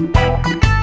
Música